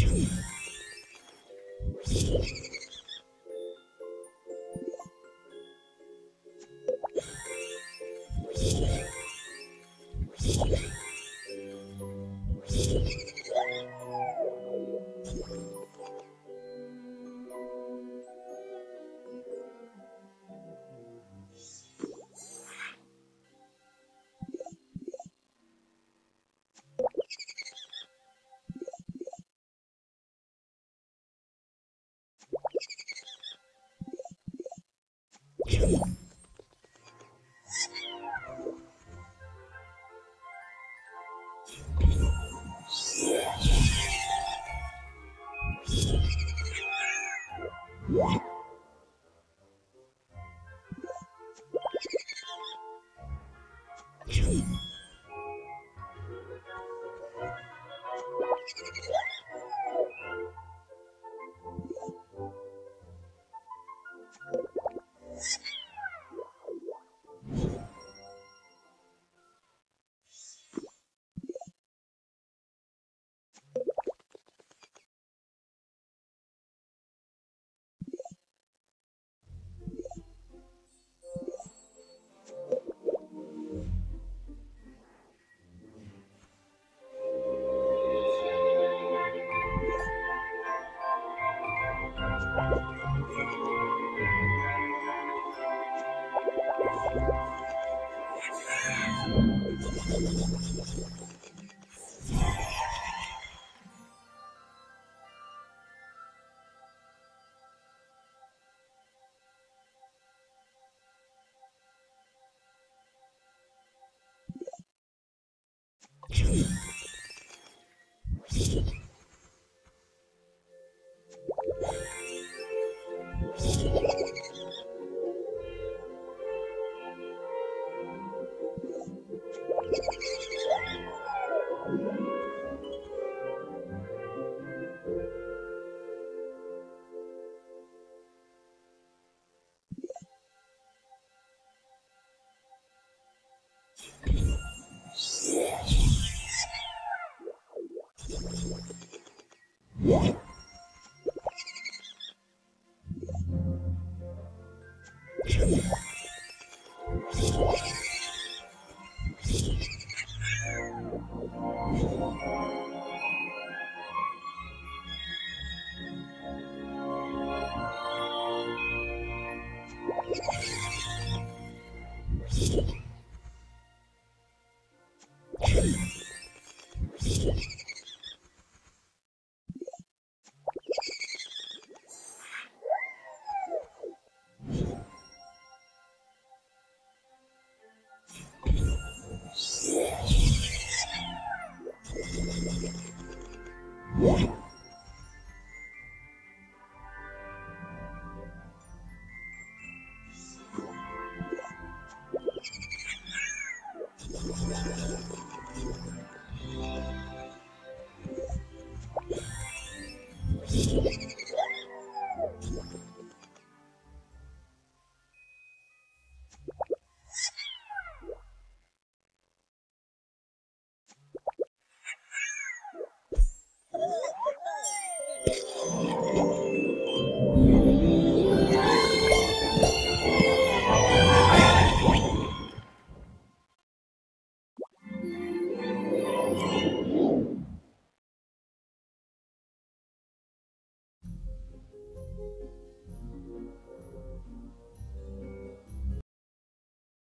Yeah. Yeah. Thank you What? Música